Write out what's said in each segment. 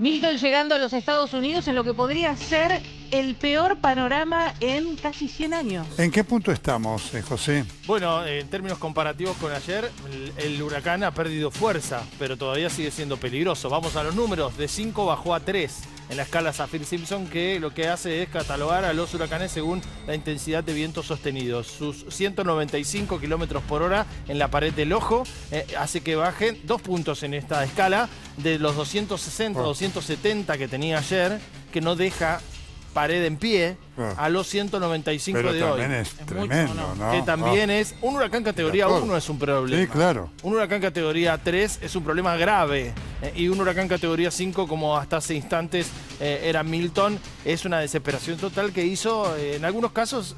Milton llegando a los Estados Unidos en lo que podría ser el peor panorama en casi 100 años. ¿En qué punto estamos, eh, José? Bueno, en términos comparativos con ayer, el, el huracán ha perdido fuerza, pero todavía sigue siendo peligroso. Vamos a los números, de 5 bajó a 3 en la escala Saffir-Simpson, que lo que hace es catalogar a los huracanes según la intensidad de vientos sostenidos. Sus 195 kilómetros por hora en la pared del ojo eh, hace que bajen dos puntos en esta escala de los 260 Oh. 270 que tenía ayer, que no deja pared en pie, Ah. a los 195 Pero de hoy. es mucho, tremendo, ¿no? ¿no? Que también Ah, es un huracán categoría De acuerdo. 1 es un problema. Sí, claro. Un huracán categoría 3 es un problema grave. eh, y un huracán categoría 5, como hasta hace instantes eh, era Milton, es una desesperación total que hizo, eh, en algunos casos,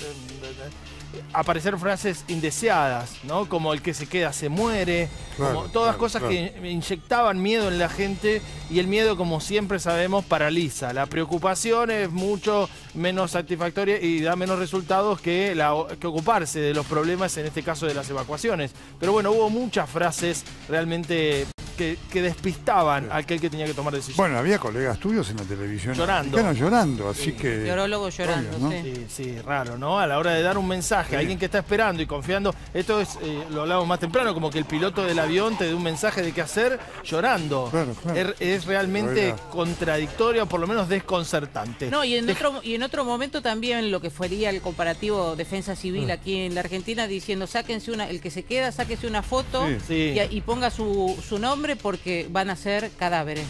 aparecer frases indeseadas, ¿no? Como el que se queda se muere, Claro, como todas claro, cosas claro. que inyectaban miedo en la gente y el miedo, como siempre sabemos, paraliza. La preocupación es mucho menos satisfactoria y da menos resultados que, la, que ocuparse de los problemas, en este caso de las evacuaciones. Pero bueno, hubo muchas frases realmente que, que despistaban a aquel que tenía que tomar decisiones. Bueno, había colegas tuyos en la televisión. Llorando. americana llorando, así que... Llorólogo llorando, obvio, ¿no? sí. Sí, sí, raro, ¿no? A la hora de dar un mensaje Sí. a alguien que está esperando y confiando, esto es, eh, lo hablábamos más temprano, como que el piloto del avión te dé un mensaje de qué hacer llorando. Claro, claro. Es, es realmente contradictorio, por lo menos desconcertante. No, y en, otro, y en otro momento también lo que fuería el comparativo defensa civil Mm. aquí en la Argentina diciendo sáquense una, el que se queda, sáquese una foto Sí. Sí. y, y ponga su, su nombre porque van a ser cadáveres.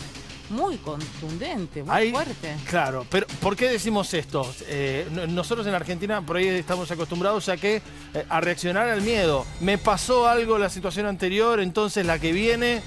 Muy contundente, muy Hay- fuerte. Claro, pero ¿por qué decimos esto? Eh, no- nosotros en Argentina por ahí estamos acostumbrados a que eh, a reaccionar al miedo. Me pasó algo la situación anterior, entonces la que viene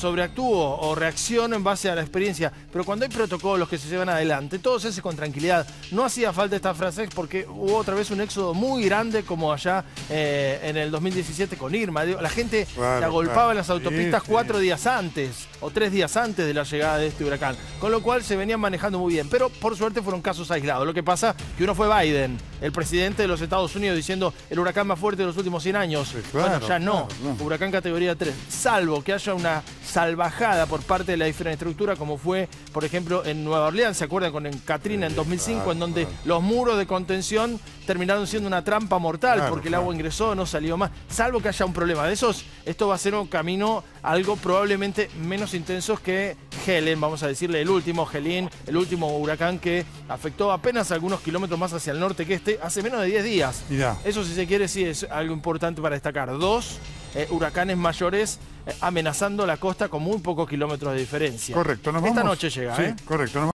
sobreactúo o reacciono en base a la experiencia. Pero cuando hay protocolos que se llevan adelante, todo se hace con tranquilidad. No hacía falta esta frase porque hubo otra vez un éxodo muy grande como allá eh, en el 2017 con Irma. La gente Claro, se agolpaba claro. en las autopistas Sí, sí. cuatro días antes o tres días antes de la llegada de este huracán. Con lo cual se venían manejando muy bien. Pero por suerte fueron casos aislados. Lo que pasa que uno fue Biden, el presidente de los Estados Unidos, diciendo el huracán más fuerte de los últimos 100 años. Sí, claro, bueno, ya no. claro, no. Huracán categoría 3. Salvo que haya una salvajada por parte de la infraestructura, como fue, por ejemplo, en Nueva Orleans. ¿Se acuerdan con en Katrina en 2005, claro, en donde los muros de contención terminaron siendo una trampa mortal porque el agua ingresó, no salió más. Salvo que haya un problema de esos, esto va a ser un camino algo probablemente menos intenso que Helen, vamos a decirle el último Helene, el último huracán que afectó apenas algunos kilómetros más hacia el norte que este hace menos de 10 días. Mirá. Eso si se quiere sí es algo importante para destacar. Dos eh, huracanes mayores eh, amenazando la costa con muy pocos kilómetros de diferencia. Correcto, nos Esta vamos. noche llega, Sí, ¿eh? correcto. nos